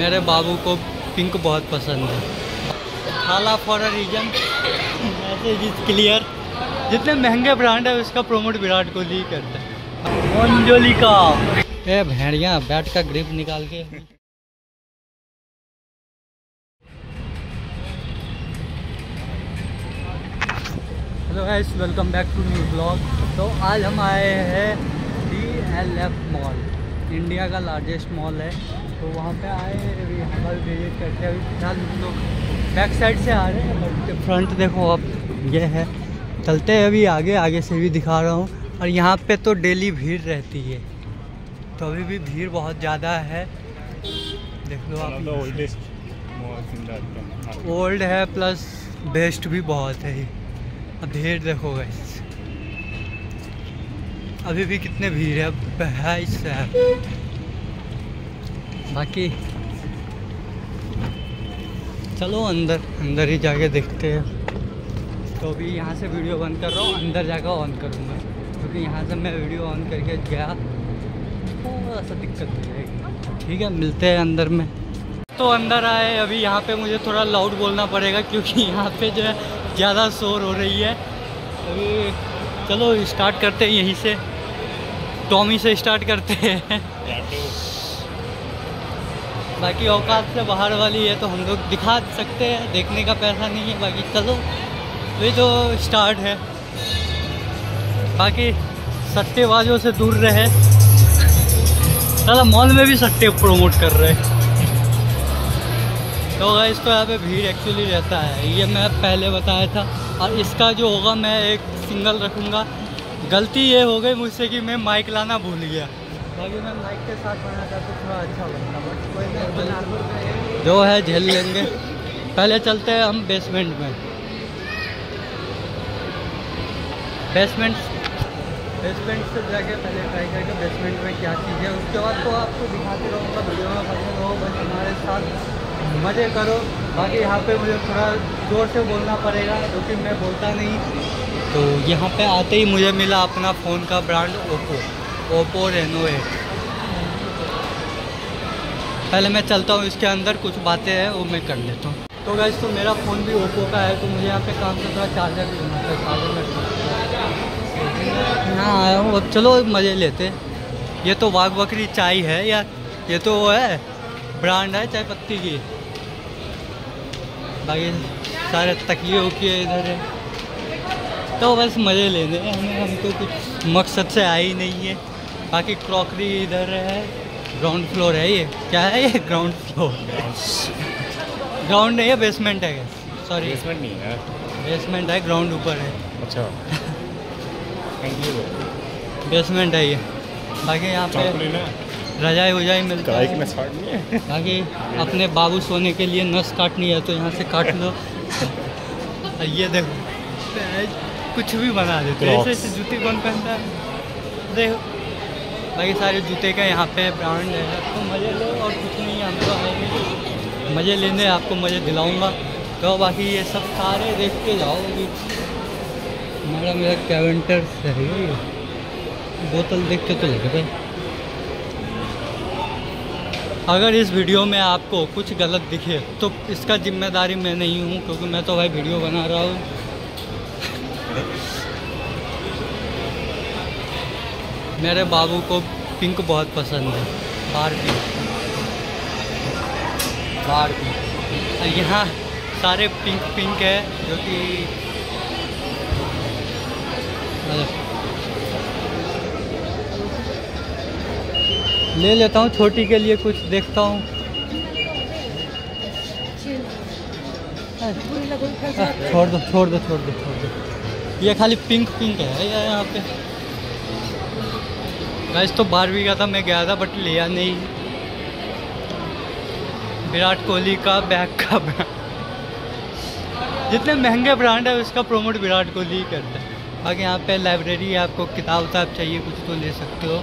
मेरे बाबू को पिंक बहुत पसंद है। Thala for a reason message is clear जितने महँगे ब्रांड है, उसका प्रोमोट विराट कोहली करता है। मंजोलिका ए भेड़िया, बैट का ग्रिप निकाल के। Hello guys welcome back to new blog तो आज हम आए हैं D L F mall India का लार्जेस्ट मॉल है। तो वहाँ पे आए अभी यहाँ पर विज़िट करते हैं अभी फ़िलहाल हम लोग बैक साइड से आ रहे हैं बट फ्रंट देखो अब ये है। चलते हैं अभी आगे आगे से भी दिखा रहा हूँ। और यहाँ पे तो डेली भीड़ रहती है। तो अभी भी भीड़ बहुत ज़्यादा है। देख लो आप. ओल्ड है। प्लस बेस्ट भी बहुत है अब भीड़ देखो गाइस अभी भी कितने भीड़ है। है इससे बाकी चलो अंदर अंदर ही जाके देखते हैं। तो अभी यहाँ से वीडियो बंद कर रहा हूँ, अंदर जाकर ऑन करूँगा। क्योंकि तो यहाँ से मैं वीडियो ऑन करके गया थोड़ा सा दिक्कत हो जाएगी। ठीक है, मिलते हैं अंदर में। तो अंदर आए, अभी यहाँ पे मुझे थोड़ा लाउड बोलना पड़ेगा, क्योंकि यहाँ पे जो है ज़्यादा शोर हो रही है। अभी चलो स्टार्ट करते हैं यहीं से। टॉमी से स्टार्ट करते हैं। बाकी औकात से बाहर वाली है तो हम लोग दिखा सकते हैं, देखने का पैसा नहीं है, बाकी चलो। ये तो स्टार्ट है। बाकी सट्टेबाजों से दूर रहे। चलो मॉल में भी सट्टे प्रमोट कर रहे। तो गाइस तो यहाँ पे भीड़ एक्चुअली रहता है। ये मैं पहले बताया था। और इसका जो होगा, मैं एक सिंगल रखूँगा। गलती ये हो गई मुझसे कि मैं माइक लाना भूल गया। माइक के साथ बनाता तो थोड़ा अच्छा लगता बट कोई नहीं जो है झेल लेंगे। पहले चलते हैं हम बेसमेंट में। बेसमेंट बेसमेंट से जाके पहले ट्राई करके बेसमेंट में क्या चीज़ है उसके बाद तो आपको दिखाते रहूँगा वीडियो में बने रहो बस हमारे साथ मज़े करो। बाकी यहाँ पे मुझे थोड़ा ज़ोर से बोलना पड़ेगा क्योंकि मैं बोलता नहीं। तो यहाँ पे आते ही मुझे मिला अपना फ़ोन का brand Oppo Oppo, Reno eight पहले मैं चलता हूँ, इसके अंदर कुछ बातें हैं, वो मैं कर लेता हूँ। तो गैस तो मेरा फ़ोन भी ओप्पो का है तो मुझे यहाँ पे काम से थोड़ा चार्जर लेना था चार्जर में। यहाँ आया हूँ, अब चलो, मज़े लेते ये तो वाघ बकरी चाय है यार ये तो वो है ब्रांड है, चाय पत्ती की। बाकी सारे तकिए उकिए इधर। है तो बस मज़े लेने हमें हमको कुछ मकसद से ही नहीं है। बाकी क्रॉकरी इधर है ग्राउंड फ्लोर है ये। क्या है ये ग्राउंड फ्लोर ग्राउंड नहीं है बेसमेंट है सॉरी बेसमेंट नहीं है। बेसमेंट है ग्राउंड ऊपर है। अच्छा। थैंक यू बेसमेंट है ये। बाकी यहाँ पे रजाई वजाई मिलता है। नहीं है? बाकी अपने बाबू सोने के लिए नस काटनी है तो यहाँ से काट लो। ये देखो। कुछ भी बना देते ऐसे ऐसे जूते कौन पहनता है? देखो। बाकी सारे जूते का यहाँ पे ब्रांड है। तो मज़े लो और कुछ नहीं हम तो आएँगे मज़े लेने, आपको मज़े दिलाऊँगा। तो बाकी ये सब सारे देख के जाओगे मेरा मेरा कैवेंटर है बोतल देख के तो लग है। अगर इस वीडियो में आपको कुछ गलत दिखे तो इसका ज़िम्मेदारी मैं नहीं हूँ, क्योंकि मैं तो भाई वीडियो बना रहा हूँ। मेरे बाबू को पिंक बहुत पसंद है बारबी बारबी और यहाँ सारे पिंक पिंक है, जो कि ले लेता हूँ, छोटी के लिए कुछ देखता हूँ। छोड़ दो छोड़ दो छोड़ दो छोड़ दो। ये खाली पिंक पिंक है यहाँ पे। गैस तो बारहवीं का था, मैं गया था बट लिया नहीं। विराट कोहली का बैग का जितने महँगे ब्रांड है, उसका प्रोमोट विराट कोहली ही करता है। बाकी यहाँ पे लाइब्रेरी है, आपको किताब उताब चाहिए, कुछ तो ले सकते हो।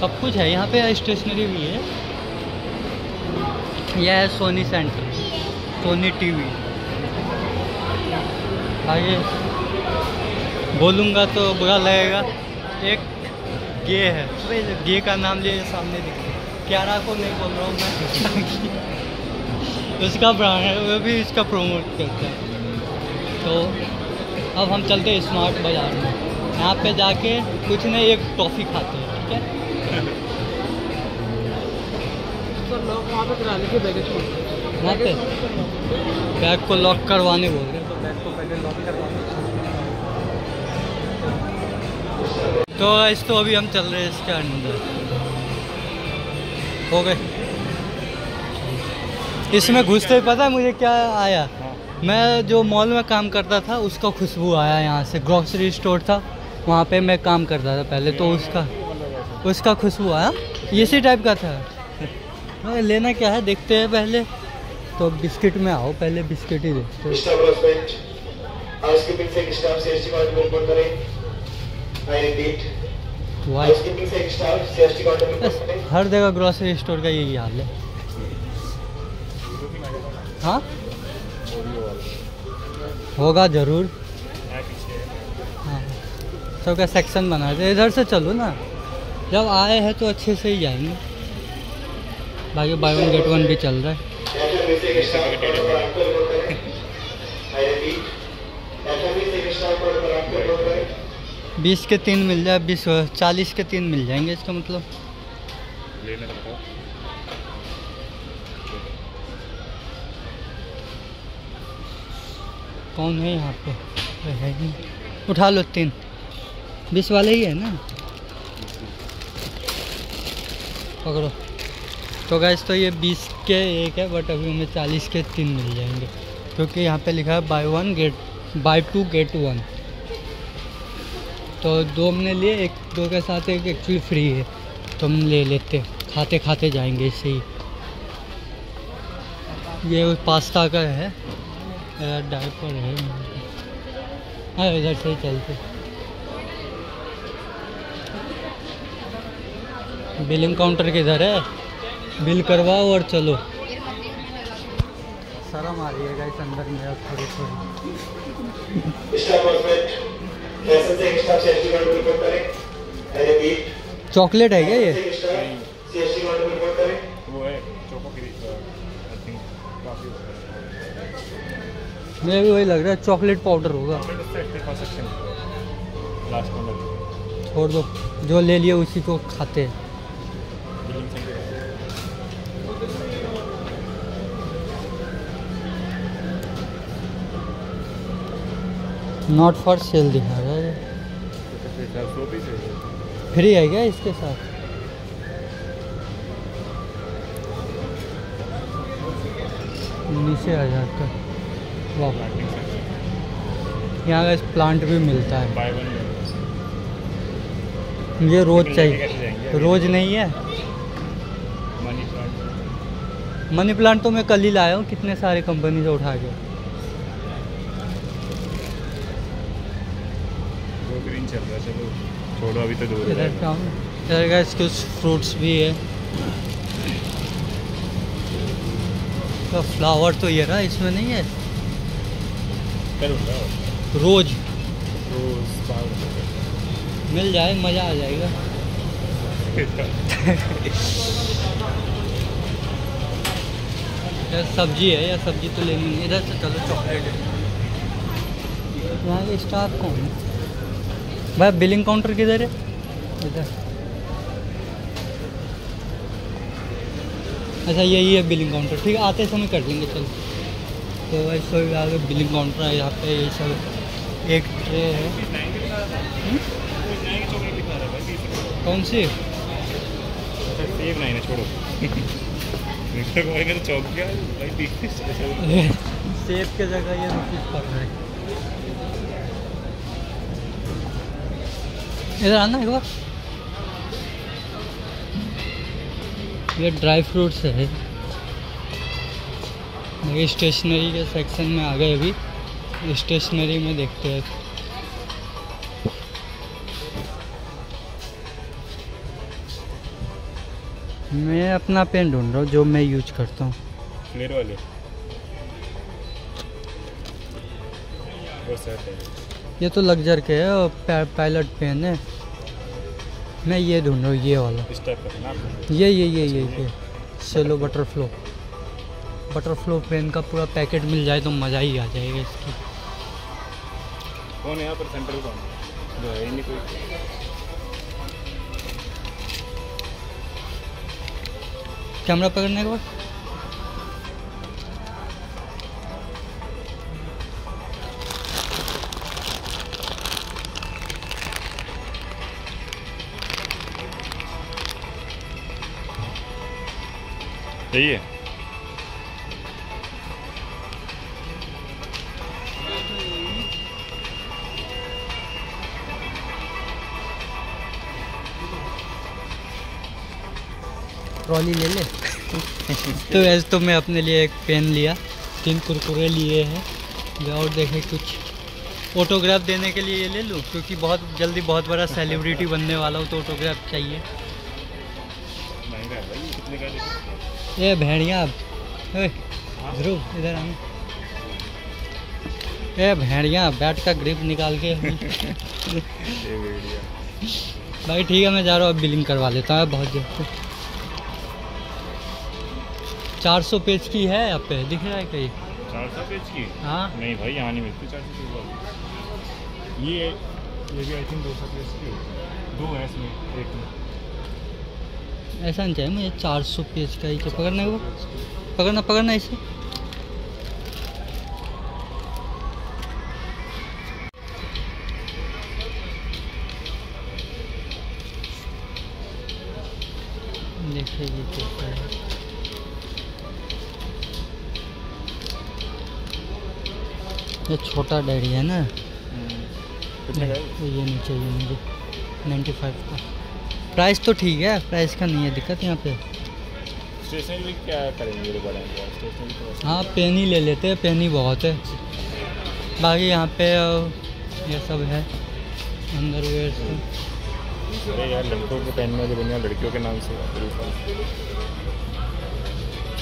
सब कुछ है, यहाँ पे स्टेशनरी भी है। यह है सोनी सेंटर सोनी टीवी आगे बोलूँगा तो बुरा लगेगा। एक गे है। गे का नाम लिए सामने दिख। रहा है। क्यारा को नहीं बोल रहा हूँ मैं। उसका ब्रांड है वो भी इसका प्रोमोट करता है। तो अब हम चलते हैं स्मार्ट बाज़ार में। यहाँ पे जाके कुछ नहीं एक टॉफ़ी खाते हैं ठीक है? लोग वहाँ पे कराने के बैगेज को बैग को लॉक करवाने बोल रहे हैं। तो बैग को पहले लॉक करवाना तो इस तो अभी हम चल रहे हैं इसके अंदर। हो गए। इसमें घुसते ही पता है मुझे क्या आया? हाँ। मैं जो मॉल में काम करता था उसका खुशबू आया यहाँ से। ग्रॉसरी स्टोर था वहाँ पे मैं काम करता था पहले तो उसका। उसका खुशबू आया। इसी टाइप का था। हाँ, लेना क्या है देखते हैं पहले। तो बिस्किट में आओ पहले बिस्किट ही देखते हैं। आई रिपीट हर जगह ग्रोसरी स्टोर का यही हाल है। हाँ? होगा ज़रूर। हाँ। सबका सेक्शन बना दे इधर से चलो ना। जब आए हैं तो अच्छे से ही जाएँगे। बाकी बाय वन गेट वन भी चल रहा है। बीस के तीन मिल जाए बीस चालीस के तीन मिल जाएँगे इसका मतलब। लेने कौन है यहाँ पे? है उठा लो तीन। बीस वाले ही है ना? पकड़ो। तो गैस तो ये बीस के एक है बट अभी हमें चालीस के तीन मिल जाएँगे। क्योंकि यहाँ पे लिखा है buy one get buy two get one तो दो हमने लिए एक दो के साथ एक एक्चुअली फ्री है। तो हम ले लेते खाते खाते जाएँगे इससे ही। ये पास्ता का है। डायपर है। हाँ इधर से ही चलते। बिलिंग काउंटर के इधर है? बिल करवाओ और चलो। शर्म आ रही है गाइस अंदर मेरा थोड़ी थोड़ी चॉकलेट है क्या ये? में रिपोर्ट करें। वो चोको की आई थिंक काफ़ी मुझे भी वही लग रहा है चॉकलेट पाउडर होगा। कॉर्नर छोड़ दो। जो ले लिए उसी को खाते हैं। नॉट फॉर सेल दिखा रहा है। फ्री है क्या इसके साथ? नीचे आ जाता। वाह। यहाँ का प्लांट भी मिलता है। बाय वन ये रोज चाहिए। रोज नहीं है। मनी प्लांट मनी प्लांट तो मैं कल ही लाया हूँ। कितने सारे कंपनी से उठा के। ग्रीन चल रहा है चलो। छोड़ो अभी तो दूर इधर का कुछ फ्रूट्स भी है। तो फ्लावर तो ये रहा इसमें नहीं है? रोज। रोज मिल जाए मज़ा आ जाएगा। यार सब्ज़ी है या सब्ज़ी तो लेनी इधर से चलो चॉकलेट है। यहाँ के स्टाफ कौन है? भाई बिलिंग काउंटर किधर है? इधर। अच्छा यही है बिलिंग काउंटर ठीक है आते समय कर लेंगे चल। तो भाई सो आगे बिलिंग काउंटर है यहाँ पे ये सब एक ट्रे है। है रुपये कौन सी? सेब नहीं ना छोड़ो तो चौक गया भाई बीस सेब के जगह ये रुपीज़ पड़ रहा है। इधर आना, एक बार। ये ड्राई फ्रूट्स है। स्टेशनरी के सेक्शन में आ गए अभी। स्टेशनरी में देखते हैं। मैं अपना पेन ढूंढ रहा हूँ, जो मैं यूज़ करता हूँ। मेरे वाले? वो है। ये तो लग्जर के है और पायलट पेन है। मैं ये ढूंढ रहा हूँ ये वाला। ये ये ये ये ये। सेलो बटरफ्लो बटरफ्लो पेन का पूरा पैकेट मिल जाए तो मज़ा ही आ जाएगा इसकी। कौन है यहाँ पर? सेंटर कौन जो है नहीं कोई। कैमरा पकड़ने के बाद? यही है ट्रॉली ले ले तो वैसे तो मैं अपने लिए एक पेन लिया। तीन कुरकुरे लिए हैं। और देखे कुछ। ऑटोग्राफ देने के लिए ये ले लूँ क्योंकि बहुत जल्दी बहुत बड़ा सेलिब्रिटी बनने वाला हूँ तो ऑटोग्राफ चाहिए। महँगा है भाई कितने का ये भेड़िया ध्रुव इधर आना। ए भेड़िया बैट का ग्रिप निकाल के। भाई ठीक है मैं जा रहा हूँ अब बिलिंग करवा लेता हूँ बहुत देर से चार सौ पेज की है यहाँ पे दिख रहा है कहीं? चार सौ पेज की? हाँ। नहीं भाई यहाँ नहीं मिलती चार सौ पेज वाली। ये ये भी आई थिंक दो सौ पेज की दो है इसमें एक में। ऐसा नहीं चाहिए मुझे चार सौ पेज का ही पकड़ना वो। पकड़ना पकड़ना इसे। देखिए ये कैसा है। ये छोटा डायरी है ना? है? तो ये नहीं चाहिए मुझे। नाइन्टी फाइव का। प्राइस तो ठीक है प्राइस का नहीं है दिक्कत यहाँ पे। स्टेशनरी क्या करेंगे तो हाँ पेन ही ले लेते हैं पेन ही बहुत है। बाकी यहाँ पे ये सब है अंडरवेयर सब अरे यार लड़कों के वाली बढ़िया लड़कियों के नाम से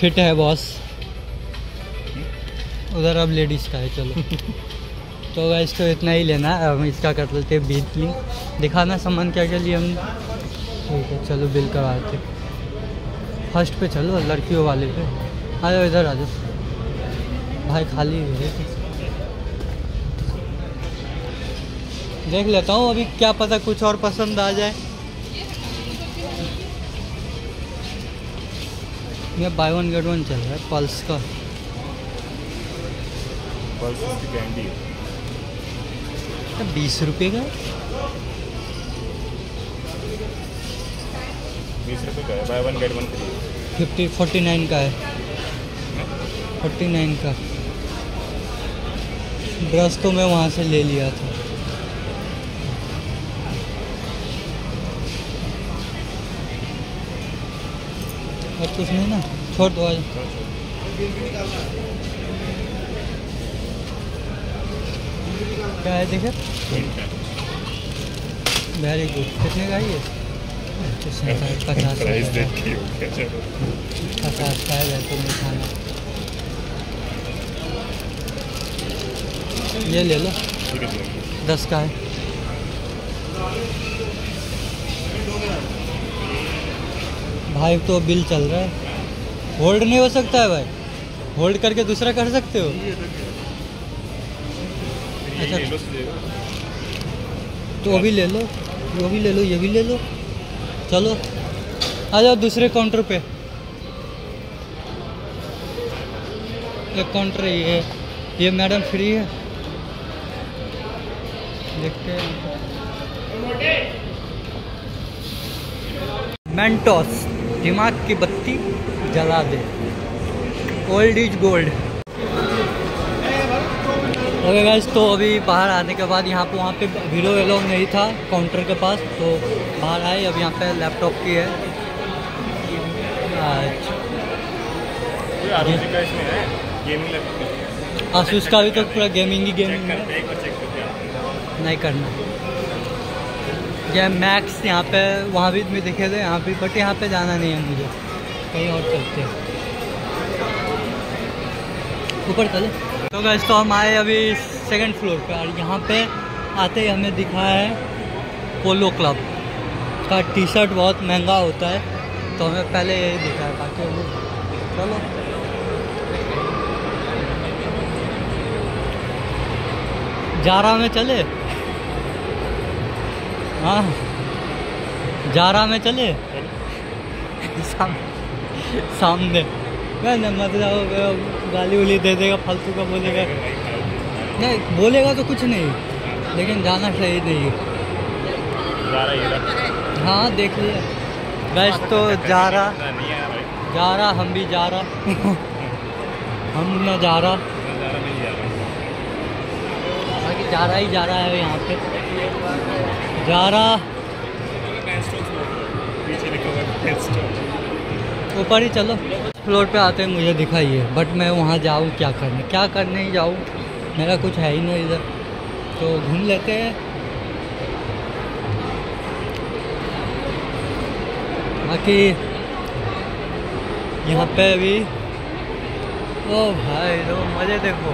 फिट है बॉस उधर अब लेडीज़ का है चलो। तो तो इतना ही लेना है हम इसका कर लेते हैं बिलिंग दिखाना सामान क्या क्या लिए हम ठीक है चलो बिल करवाते फ़र्स्ट पे चलो लड़कियों वाले पे। आ जाओ इधर आ जाओ। भाई खाली है देख। लेता हूँ अभी क्या पता कुछ और पसंद आ जाए। ये बाय वन गेट वन चल रहा है पल्स का। पर्स की कैंडी है। बीस रुपये का रुपये का है? Buy one get one free fifty forty nine का है। फोर्टी नाइन का। ब्रश तो मैं वहाँ से ले लिया था। और कुछ नहीं ना? छोड़ दो आज। क्या है देखे वेरी गुड कितने का है ये? पचास प्राइस देख के हो है वैसे नहीं खाना ये ले लो दस का है भाई तो बिल चल रहा है। होल्ड नहीं हो सकता है भाई। होल्ड करके दूसरा कर सकते हो? अच्छा। तो वो भी ले लो, वो भी ले लो, ये भी ले लो। चलो, आ जाओ दूसरे काउंटर पे। एक काउंटर ये है, ये मैडम फ्री है। देखते हैं। मेंटोस दिमाग की बत्ती जला दे। Old is gold okay guys तो अभी बाहर आने के बाद यहाँ पे वहाँ पे वीडियो एलाउ नहीं था काउंटर के पास तो बाहर आए अब यहाँ पे लैपटॉप की है। का आसूस का भी तो पूरा गेमिंग ही गेमिंग है। हैं नहीं करना। ये मैक्स यहाँ पे वहाँ भी मैं देखे थे यहाँ भी बट यहाँ पे जाना नहीं है मुझे। कहीं और चलते ऊपर चले। तो गैस तो हम आए अभी सेकंड फ्लोर पे और यहाँ पे आते ही हमें दिखा है पोलो क्लब का टी शर्ट बहुत महँगा होता है तो हमें पहले यही दिखा है बाकी चलो। जारा में चले? हाँ। जारा में चले? साम, सामने। मैं न, मत जाओ गाली उली दे देगा, फालतू का बोलेगा। नहीं, बोलेगा तो कुछ नहीं, लेकिन जाना सही नहीं है हाँ देख लिया। गैस तो जा रहा नहीं जा रहा हम भी जा रहा हम न नहीं जा रहा बाकी जा रहा ही जा रहा है यहाँ पे। जा रहा ऊपर ही चलो। फ्लोर पे आते हैं, मुझे दिखाइए। बट मैं वहाँ जाऊँ क्या करने? क्या करने ही जाऊँ? मेरा कुछ है ही नहीं इधर। तो घूम लेते हैं। बाकी यहाँ पे भी ओ भाई तो मज़े देखो।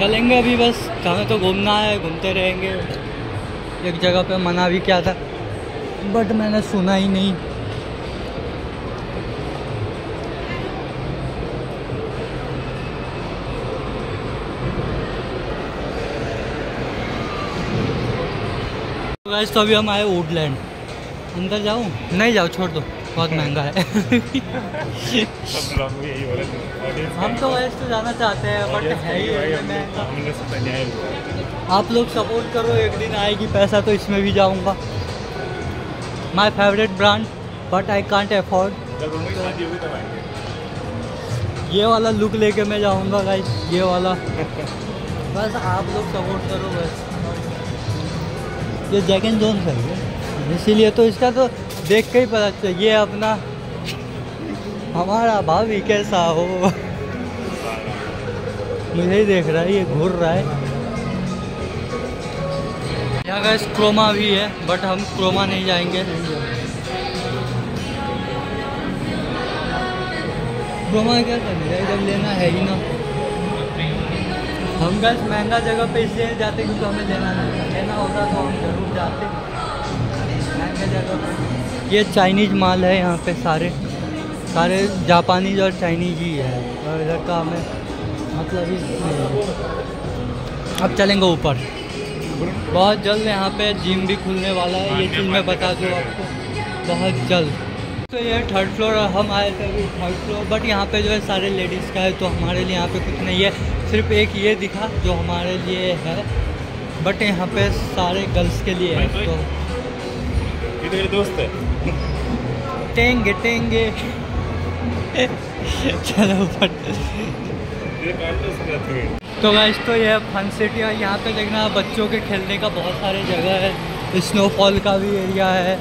चलेंगे अभी बस। हमें तो घूमना है, घूमते रहेंगे। एक जगह पे मना भी क्या था। बट मैंने सुना ही नहीं। वैसे तो अभी हम आए वुडलैंड अंदर जाऊँ? नहीं जाओ छोड़ दो. बहुत महँगा है. हम तो वैसे तो जाना चाहते हैं बट है ही है आप लोग सपोर्ट करो एक दिन आएगी पैसा तो इसमें भी जाऊँगा. My favourite brand but I can't आएँगे। ये वाला लुक लेके मैं जाऊँगा गाइस ये वाला. बस आप लोग सपोर्ट करो बस. ये जैक एंड जोन है ये। इसीलिए तो इसका तो देख के ही पता चल ये अपना हमारा भाभी कैसा हो। मुझे ही देख रहा है, ये घूर रहा है। यहाँ का क्रोमा भी है बट हम क्रोमा नहीं जाएँगे। क्रोमा क्या करना है? जब लेना है ही ना। हम बस महँगा जगह पे इसलिए जाते क्योंकि हमें लेना नहीं लेना होता तो हम ज़रूर जाते। महँगे जगह पे। ये चाइनीज़ माल है यहाँ पे सारे। सारे जापानीज और चाइनीज़ ही है। और इधर का हमें मतलब ही अब चलेंगे ऊपर। बहुत जल्द यहाँ पे जिम भी खुलने वाला है। ये चीज़ मैं बता दूँ आपको। बहुत जल्द। तो ये थर्ड फ्लोर हम आए थे अभी थर्ड फ्लोर बट यहाँ पे जो है सारे लेडीज़ का है तो हमारे लिए यहाँ पे कुछ नहीं है। सिर्फ़ एक ये दिखा जो हमारे लिए है बट यहाँ पे सारे गर्ल्स के लिए है तो ये मेरे दोस्त है। टेंगे टेंगे। चलो बट तो में तो गाइस तो ये फन सिटी है यहाँ पे देखना बच्चों के खेलने का बहुत सारे जगह है। स्नोफॉल का भी एरिया है।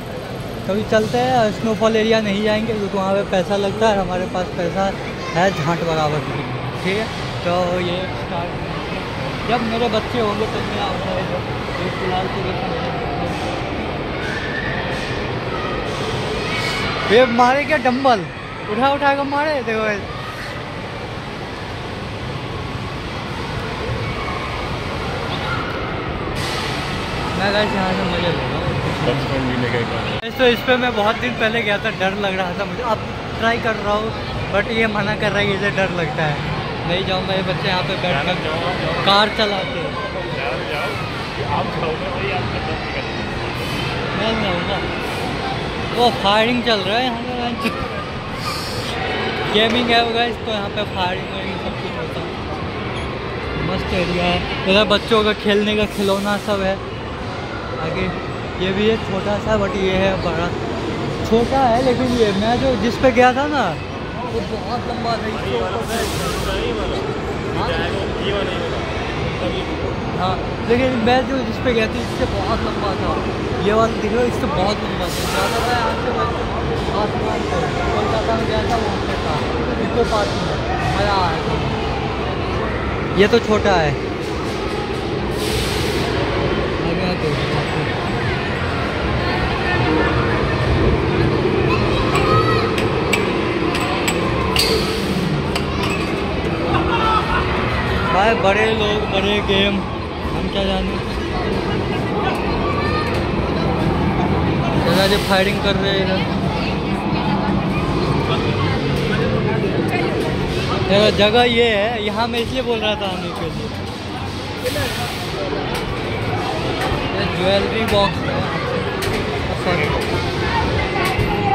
कभी चलते हैं स्नोफॉल एरिया नहीं जाएँगे क्योंकि वहाँ पे पैसा लगता है हमारे पास पैसा है झांट बराबर। ठीक है? तो ये? स्टार्ट जब मेरे बच्चे होंगे तब मैं आऊँगा इधर तो फ़िलहाल तो ये मारे क्या डंबल? उठा उठा कर मारे देखो मैं गाइस यहाँ से मज़े ले रहा हूँ तो इस पे मैं बहुत दिन पहले गया था डर लग रहा था मुझे। अब ट्राई कर रहा हूँ बट ये मना कर रहा है कि इसे डर लगता है। नहीं जाऊँगा ये बच्चे यहाँ पे बैठ कर। कार चलाते हैं। मैं जाऊँगा वो फायरिंग चल रहा है यहाँ पे गेमिंग है वगैरह तो यहाँ पे फायरिंग वायरिंग सब कुछ होता है। मस्त एरिया है। इधर बच्चों का खेलने का खिलौना सब है। आगे, ये भी है छोटा सा बट ये है बड़ा। छोटा है, लेकिन ये मैं जो जिस पे गया था ना वो बहुत लंबा था हाँ? लेकिन मैं जो जिस पे गया थी, इससे बहुत लंबा था। ये वाला दिख रहा है इससे बहुत लंबा था। ज़्यादा था यहाँ से आसमान कोलकाता में गया था वहाँ पे था इको पार्क में। मज़ा आया ये तो छोटा है। भाई, बड़े लोग, बड़े गेम हम क्या जाने? महाराज फायरिंग कर रहे हैं इधर। जगह ये है, यहाँ मैं इसलिए बोल रहा था आने के लिए। ज्वेलरी बॉक्स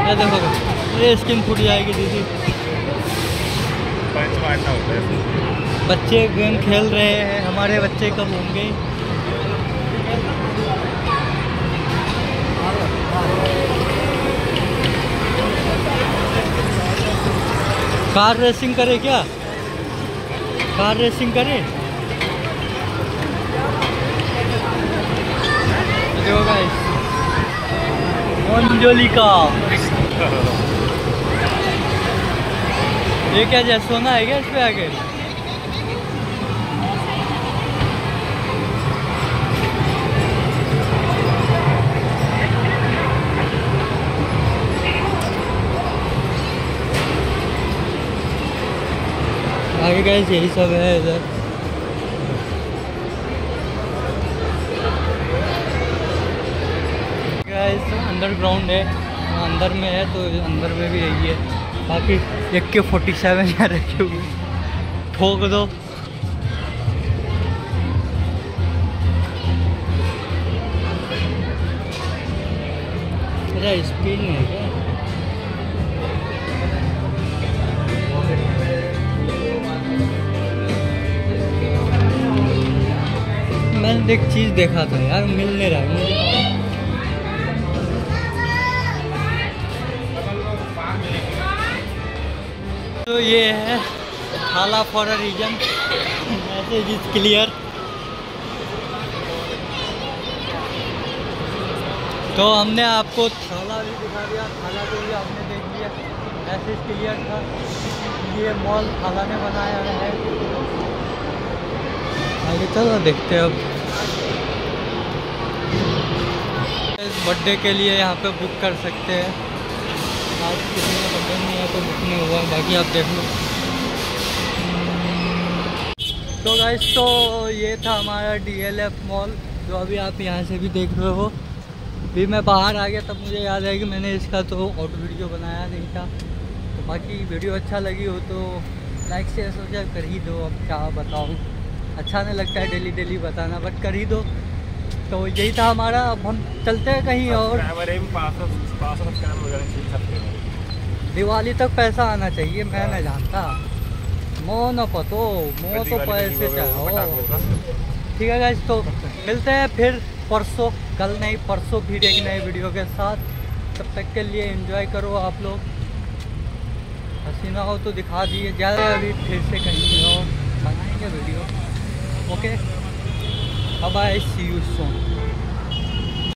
ये देखो, ये स्किन फूट जाएगी दीदी। बच्चे गेम खेल रहे हैं, हमारे बच्चे कब होंगे? कार रेसिंग करे क्या? कार रेसिंग करे? गाइस मंजोलिका ये क्या जैसे सोना है क्या इस पे आगे आगे गए यही सब है इधर। अंडरग्राउंड है, अंदर में है तो अंदर में भी यही है। बाकी एक के फोर्टी सेवन यहाँ रखे हुए ठोक दो। स्पीड नहीं है। मैंने एक चीज़ देखा था यार, मिल नहीं रहा है। तो ये है Thala for a reason message is clear तो हमने आपको थाला भी दिखा दिया, थाला को भी आपने देख लिया। मैसेज क्लियर था। ये मॉल थाला ने बनाया है। आगे चलो देखते हैं अब। बर्थडे के लिए यहाँ पे बुक कर सकते हैं। आज किसी का बर्थडे नहीं है तो बुक नहीं हुआ, बाकी आप देख लो। तो गाइस तो ये था हमारा डीएलएफ मॉल जो अभी आप यहाँ से भी देख रहे हो। भी मैं बाहर आ गया, तब मुझे याद है कि मैंने इसका तो ऑटो वीडियो बनाया नहीं था। तो बाकी वीडियो अच्छा लगी हो तो लाइक शेयर सब्सक्राइब कर ही दो, अब क्या बताऊँ। अच्छा नहीं लगता है डेली डेली बताना बट कर ही दो तो यही था हमारा अब हम चलते हैं कहीं और। है हैं। दिवाली तक पैसा आना चाहिए मैं नहीं जानता। मो न पतो मो तो पैसे चाहो ठीक है गाइस तो मिलते हैं फिर परसों कल नहीं परसों फिर एक नए वीडियो के साथ। तब तक के लिए एंजॉय करो आप लोग। हसीना हो तो दिखा दिए ज़्यादा अभी फिर से कहीं और बनाएँगे video. Okay bye see you soon